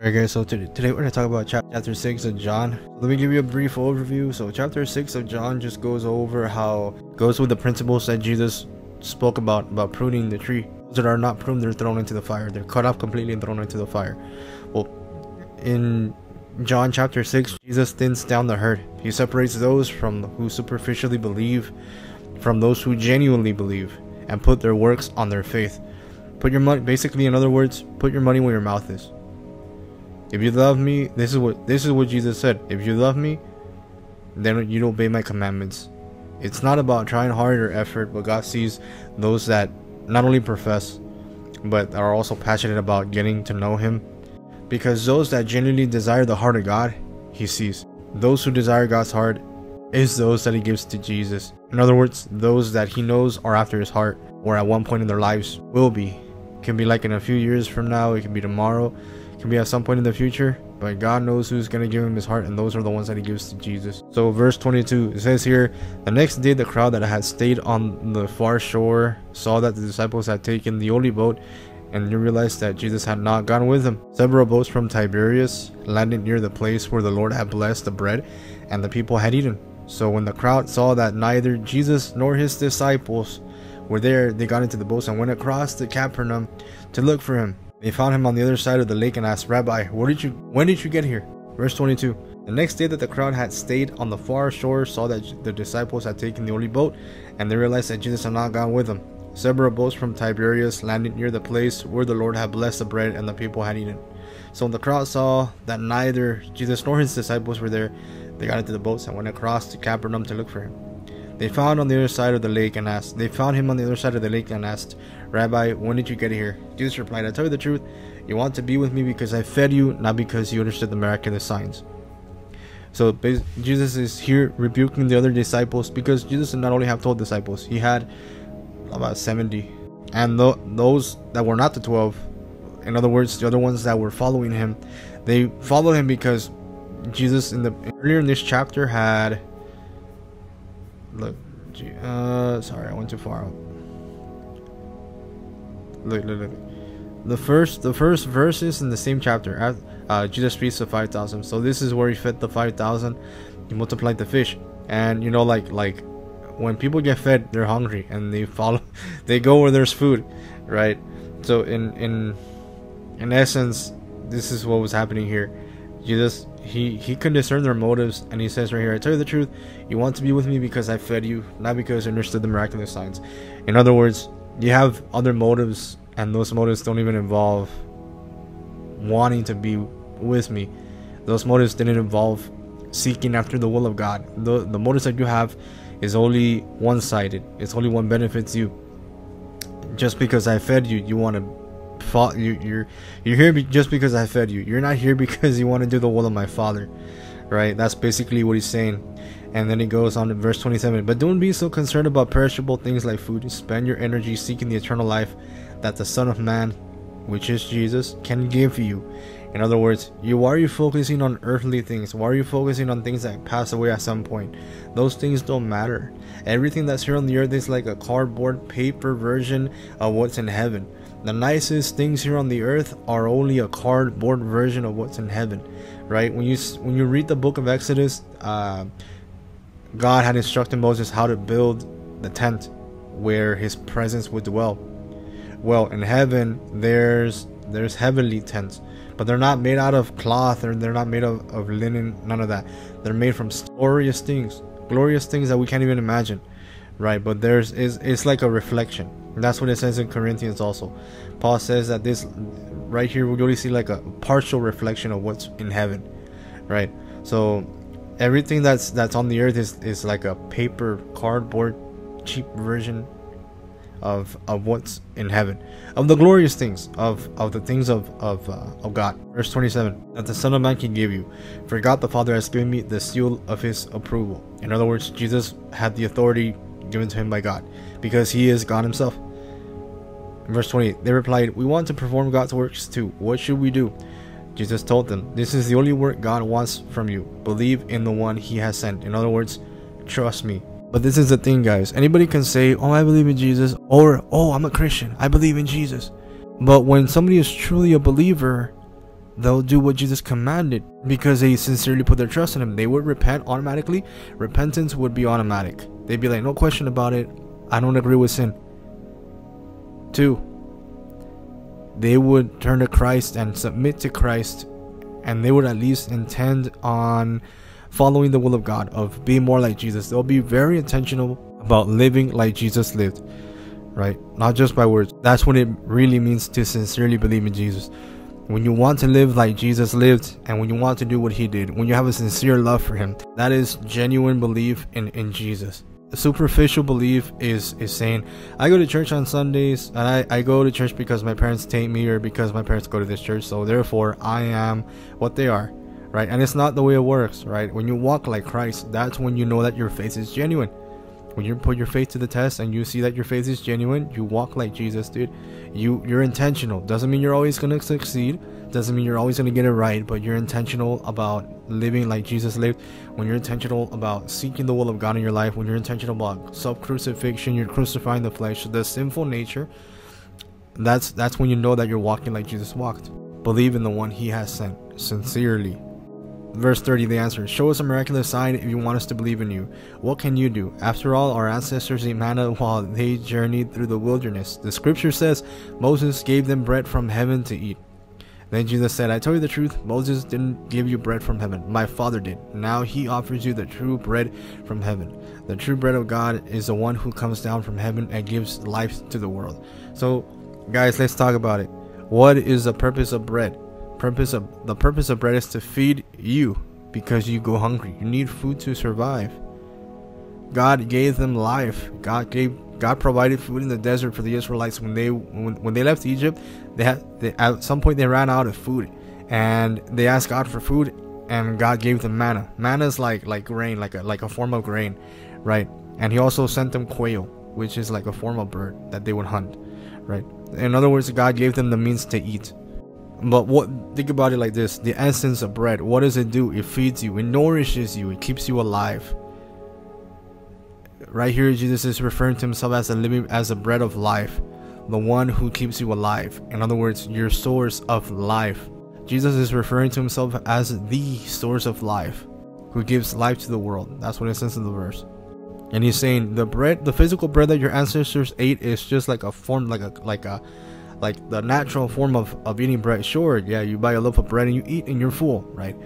Alright guys, so today, today we're going to talk about chapter 6 of John. Let me give you a brief overview. So chapter 6 of John just goes over how, goes with the principles that Jesus spoke about, about pruning the tree. Those that are not pruned, they're thrown into the fire. They're cut off completely and thrown into the fire. Well, in John chapter 6, Jesus thins down the herd. He separates those from who superficially believe from those who genuinely believe and put their works on their faith. Put your money, basically, in other words, put your money where your mouth is. If you love me, this is what this is what Jesus said. If you love me, then you obey my commandments. It's not about trying hard or effort, but God sees those that not only profess, but are also passionate about getting to know Him. Because those that genuinely desire the heart of God, He sees. Those who desire God's heart is those that He gives to Jesus. In other words, those that He knows are after His heart, or at one point in their lives will be. It can be like in a few years from now, it can be tomorrow, can be at some point in the future, but God knows who's going to give him his heart, and those are the ones that he gives to Jesus. So, verse 22, it says here, The next day, the crowd that had stayed on the far shore saw that the disciples had taken the only boat, and they realized that Jesus had not gone with them. Several boats from Tiberias landed near the place where the Lord had blessed the bread, and the people had eaten. So, when the crowd saw that neither Jesus nor his disciples were there, they got into the boats and went across to Capernaum to look for him. They found him on the other side of the lake and asked, Rabbi, where did you when did you get here? Verse 22. The next day that the crowd had stayed on the far shore saw that the disciples had taken the only boat, and they realized that Jesus had not gone with them. Several boats from Tiberias landed near the place where the Lord had blessed the bread and the people had eaten. So when the crowd saw that neither Jesus nor his disciples were there, they got into the boats and went across to Capernaum to look for him. They found on the other side of the lake and asked. They found him on the other side of the lake and asked, Rabbi, when did you get here? Jesus replied, I tell you the truth, you want to be with me because I fed you, not because you understood the miraculous signs. So Jesus is here rebuking the other disciples because Jesus did not only have 12 disciples, he had about 70. And th those that were not the 12, in other words, the other ones that were following him, they followed him because Jesus in the earlier in this chapter had look uh sorry i went too far. Look look look. The first the first verses in the same chapter. Uh jesus feeds the 5000 so this is where he fed the 5000 he multiplied the fish. And you know like like when people get fed they're hungry and they follow they go where there's food right? So in in in essence this is what was happening here. Jesus he he can discern their motives and he says right here i tell you the truth you want to be with me because i fed you not because you understood the miraculous signs. In other words you have other motives and those motives don't even involve wanting to be with me. Those motives didn't involve seeking after the will of god. The the motives that you have is only one-sided. It's only one benefits you. Just because i fed you you want to you, you're you're here just because I fed you. You're not here because you want to do the will of my Father, right? That's basically what he's saying. And then he goes on to verse 27. But don't be so concerned about perishable things like food. Spend your energy seeking the eternal life that the Son of Man, which is Jesus, can give you. In other words, you why are you focusing on earthly things? Why are you focusing on things that pass away at some point? Those things don't matter. Everything that's here on the earth is like a cardboard paper version of what's in heaven. The nicest things here on the earth are only a cardboard version of what's in heaven, right? When you when you read the book of Exodus, uh, God had instructed Moses how to build the tent where His presence would dwell. Well, in heaven, there's there's heavenly tents, but they're not made out of cloth or they're not made of, of linen, none of that. They're made from glorious things, glorious things that we can't even imagine, right? But there's is it's like a reflection and that's what it says in Corinthians also. Paul says that this right here we only see like a partial reflection of what's in heaven. Right? So everything that's that's on the earth is, is like a paper cardboard cheap version of of what's in heaven of the glorious things of of the things of of uh, of god verse 27 that the son of man can give you for god the father has given me the seal of his approval in other words jesus had the authority given to him by god because he is god himself verse 20, they replied, We want to perform God's works too. What should we do? Jesus told them, This is the only work God wants from you. Believe in the one he has sent. In other words, trust me. But this is the thing, guys. Anybody can say, Oh, I believe in Jesus, or Oh, I'm a Christian. I believe in Jesus. But when somebody is truly a believer, they'll do what Jesus commanded because they sincerely put their trust in him. They would repent automatically. Repentance would be automatic. They'd be like, no question about it. I don't agree with sin. Two, they would turn to Christ and submit to Christ, and they would at least intend on following the will of God, of being more like Jesus. They'll be very intentional about living like Jesus lived, right? Not just by words. That's what it really means to sincerely believe in Jesus. When you want to live like Jesus lived, and when you want to do what he did, when you have a sincere love for him, that is genuine belief in, in Jesus superficial belief is is saying i go to church on sundays and i i go to church because my parents take me or because my parents go to this church. So therefore i am what they are right? And it's not the way it works right? When you walk like christ that's when you know that your faith is genuine. When you put your faith to the test and you see that your faith is genuine you walk like jesus dude. You you're intentional. Doesn't mean you're always gonna succeed doesn't mean you're always going to get it right, but you're intentional about living like Jesus lived. When you're intentional about seeking the will of God in your life, when you're intentional about self-crucifixion, you're crucifying the flesh, the sinful nature. That's that's when you know that you're walking like Jesus walked. Believe in the one He has sent sincerely. Verse 30, the answer Show us a miraculous sign if you want us to believe in you. What can you do? After all, our ancestors ate manna while they journeyed through the wilderness. The scripture says Moses gave them bread from heaven to eat. Then Jesus said, I tell you the truth, Moses didn't give you bread from heaven. My Father did. Now he offers you the true bread from heaven. The true bread of God is the one who comes down from heaven and gives life to the world. So, guys, let's talk about it. What is the purpose of bread? Purpose of the purpose of bread is to feed you because you go hungry. You need food to survive. God gave them life. God gave God provided food in the desert for the Israelites when they when, when they left Egypt. They had they, at some point they ran out of food, and they asked God for food, and God gave them manna. Manna is like like grain, like a like a form of grain, right? And He also sent them quail, which is like a form of bird that they would hunt, right? In other words, God gave them the means to eat. But what think about it like this: the essence of bread. What does it do? It feeds you. It nourishes you. It keeps you alive right here jesus is referring to himself as a living as a bread of life the one who keeps you alive. In other words your source of life. Jesus is referring to himself as the source of life who gives life to the world. That's what it says in the verse. And he's saying the bread the physical bread that your ancestors ate is just like a form like a like a like the natural form of, of eating bread. Sure yeah you buy a loaf of bread and you eat and you're full right?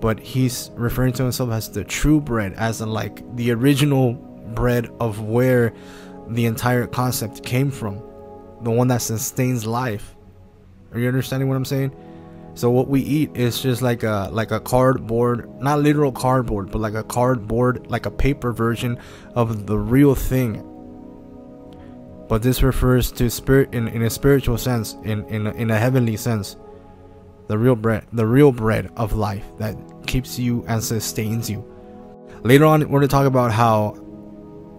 But he's referring to himself as the true bread as in like the original bread of where the entire concept came from, the one that sustains life. Are you understanding what I'm saying? So what we eat is just like a like a cardboard, not literal cardboard, but like a cardboard, like a paper version of the real thing. But this refers to spirit in, in a spiritual sense, in in a, in a heavenly sense. The real bread, the real bread of life that keeps you and sustains you. Later on, we're going to talk about how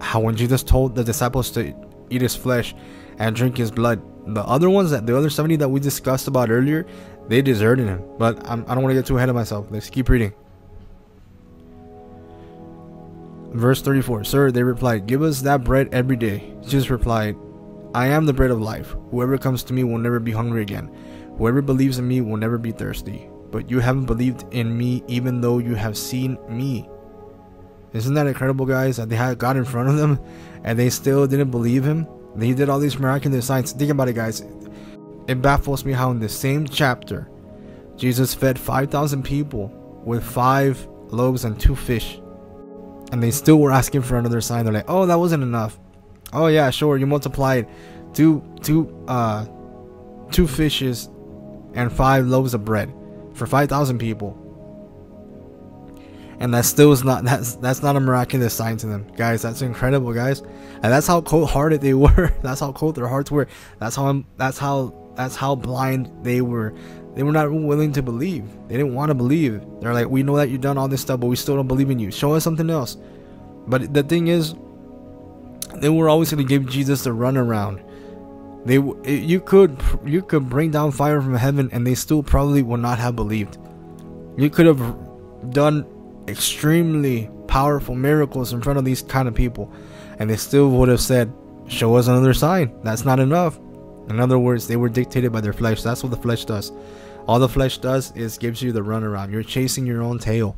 how when Jesus told the disciples to eat his flesh and drink his blood, the other ones that the other 70 that we discussed about earlier, they deserted him. But I'm, I do not want to get too ahead of myself. Let's keep reading. Verse 34 Sir, they replied, Give us that bread every day. Jesus replied, I am the bread of life. Whoever comes to me will never be hungry again. Whoever believes in me will never be thirsty. But you haven't believed in me even though you have seen me. Isn't that incredible, guys? That they had God in front of them and they still didn't believe him. He did all these miraculous signs. Think about it, guys. It baffles me how in the same chapter, Jesus fed 5,000 people with five loaves and two fish. And they still were asking for another sign. They're like, oh, that wasn't enough. Oh, yeah, sure. You multiplied two, two, uh, two fishes and five loaves of bread for 5,000 people and that still is not that's that's not a miraculous sign to them. Guys that's incredible guys. And that's how cold-hearted they were. That's how cold their hearts were. That's how that's how that's how blind they were. They were not willing to believe. They didn't want to believe. They're like we know that you've done all this stuff but we still don't believe in you. Show us something else. But the thing is they were always going to give jesus the runaround. They you could you could bring down fire from heaven and they still probably would not have believed. You could have done extremely powerful miracles in front of these kind of people. And they still would have said show us another sign. That's not enough. In other words they were dictated by their flesh. That's what the flesh does. All the flesh does is gives you the runaround. You're chasing your own tail.